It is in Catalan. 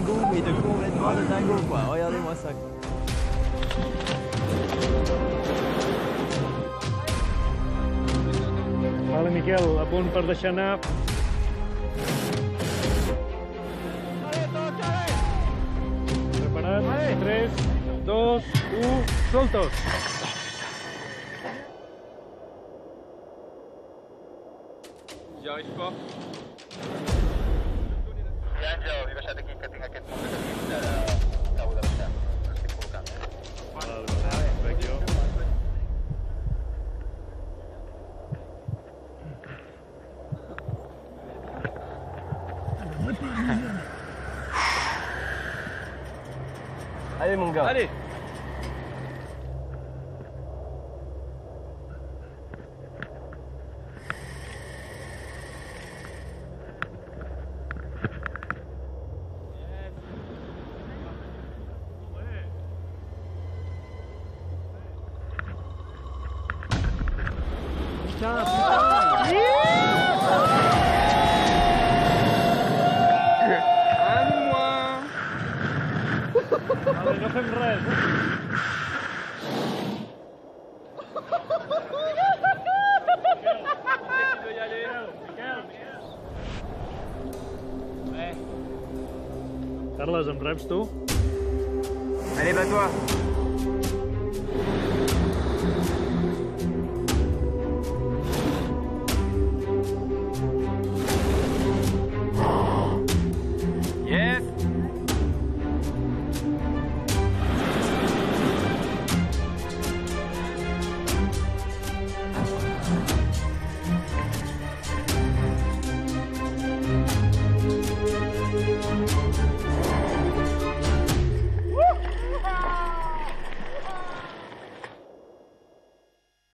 dingo, mais de complètement de dingo quoi. Regardez-moi ça. Vale, Miquel, a punt per deixar anar. Preparat? 3, 2, 1, soltos! J'y arrive Allez mon gars. Allez Putain, putain! No fem res. eh? Carles, em reps tu? Allez, bah toi.